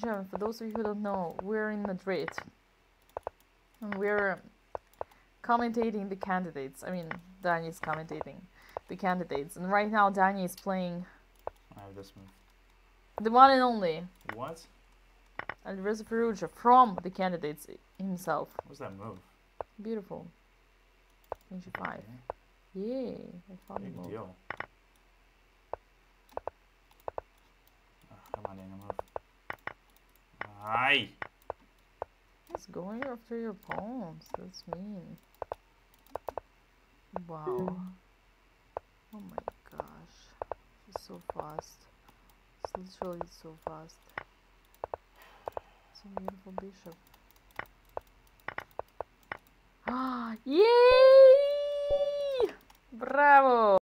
For those of you who don't know, we're in Madrid. And we're commentating the candidates. I mean, Danny is commentating the candidates. And right now, Danny is playing I have this move. the one and only What? Alireza Firouzja from the candidates himself. What's that move? Beautiful. Queen g5. Okay, Yay, I found Big move. deal. Ah, come on, Daniel, move. Aye. He's going after your pawns. That's mean. Wow. Oh my gosh. He's so fast. It's literally so fast. It's a beautiful bishop. Ah, yay! Bravo!